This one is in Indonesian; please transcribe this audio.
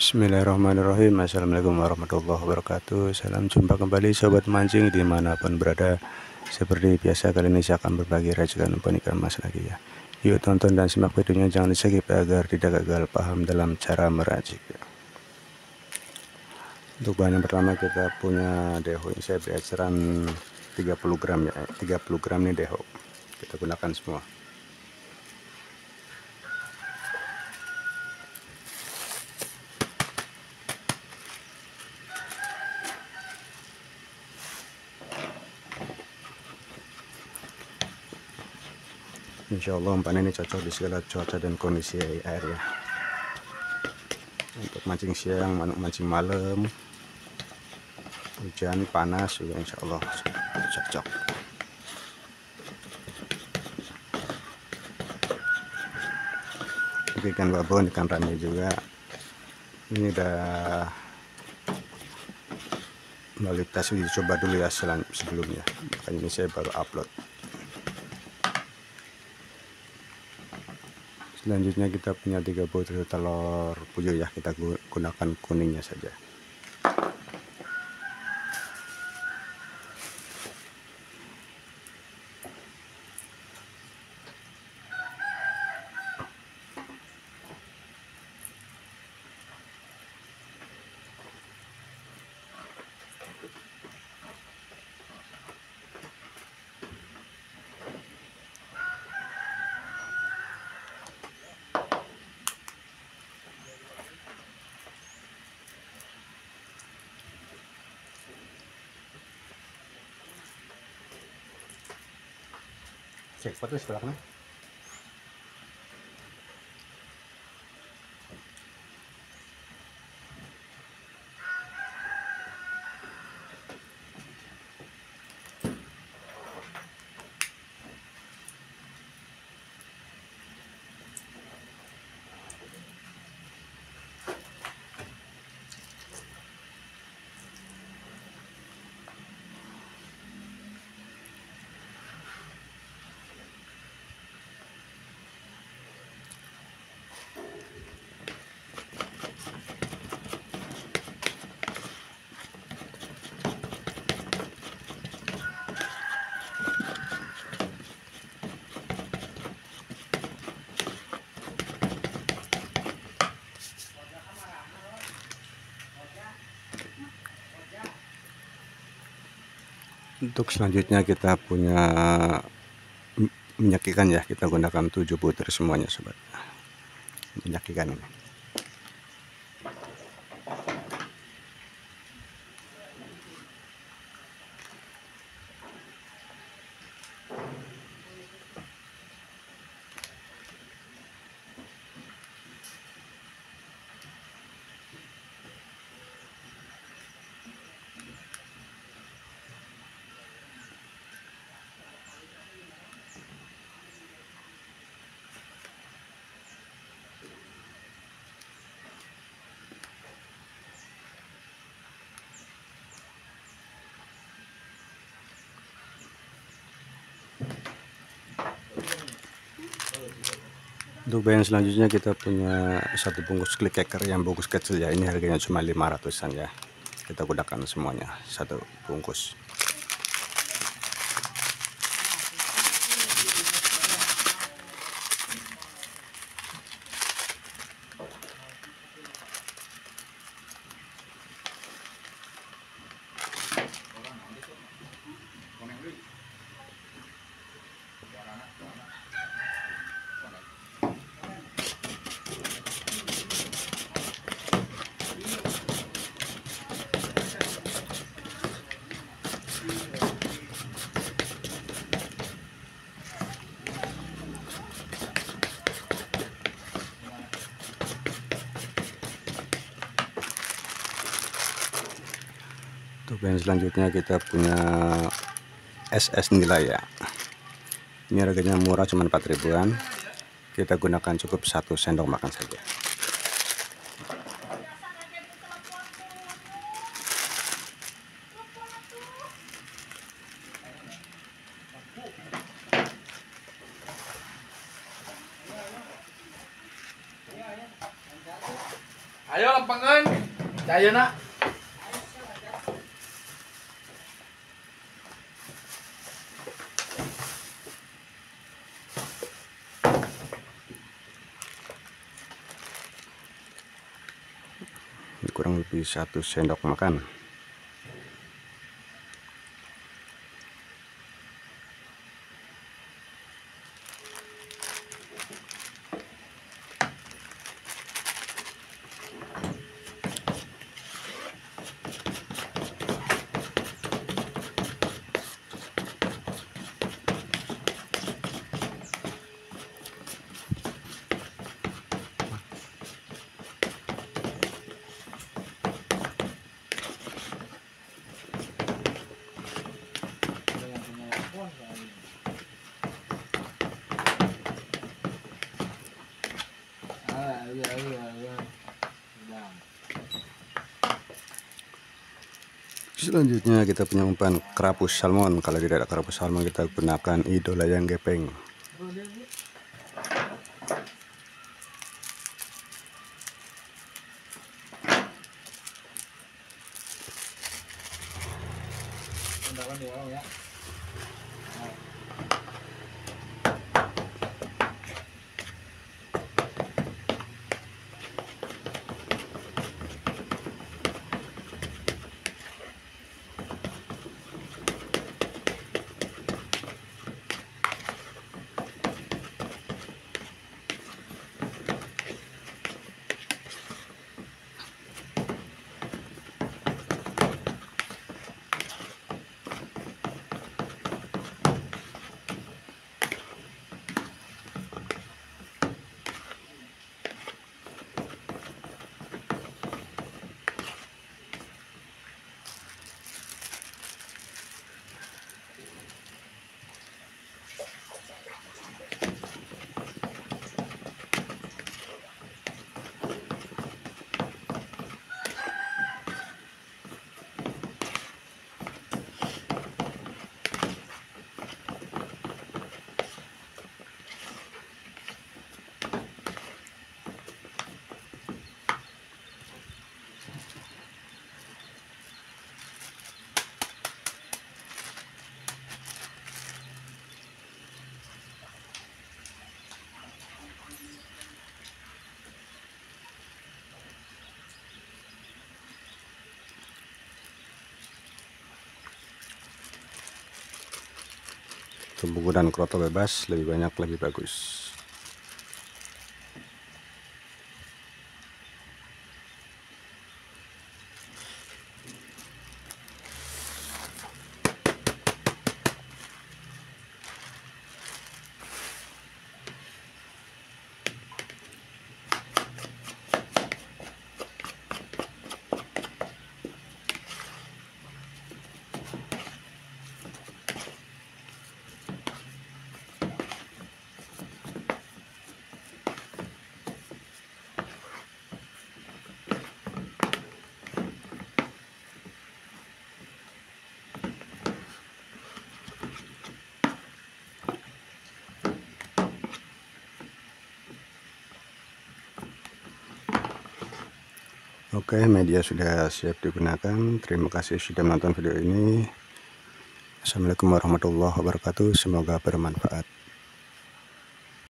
Bismillahirrahmanirrahim. Assalamualaikum warahmatullahi wabarakatuh. Salam jumpa kembali sobat mancing di mana pun berada. Seperti biasa kali ini saya akan berbagi racikan umpan ikan mas lagi ya. Yuk tonton dan simak videonya. Jangan di skip agar tidak gagal paham dalam cara meracik ya. Untuk bahan yang pertama kita punya deho. Ini saya beri eceran 30 gram ya. 30 gram nih deho. Kita gunakan semua Insya Allah umpan ini cocok di segala cuaca dan kondisi air ya. Untuk mancing siang mancing malam. Hujan panas juga Insya Allah cocok ikan babon ikan rame juga. Ini udah melalui tes dicoba dulu ya sebelumnya. Makanya ini saya baru upload selanjutnya kita punya tiga butir telur puyuh ya kita gunakan kuningnya saja Seks, was ist? Untuk selanjutnya kita punya minyak ikan ya kita gunakan 7 butir semuanya sobat. Minyak ikan ini untuk bahan selanjutnya kita punya satu bungkus klik clicker yang bungkus kecil ya ini harganya cuma 500an ya. Kita gunakan semuanya satu bungkus yang selanjutnya kita punya SS nilai ya ini harganya murah cuma 4 ribuan kita gunakan cukup satu sendok makan saja Ayo lempengan. Caya nak. Satu sendok makan Selanjutnya kita punya umpan kerapus salmon. Kalau tidak ada kerapus salmon kita gunakan idola yang gepeng. Penggunaan kroto bebas lebih banyak lebih bagus Oke, media sudah siap digunakan. Terima kasih sudah menonton video ini. Assalamualaikum warahmatullahi wabarakatuh. Semoga bermanfaat.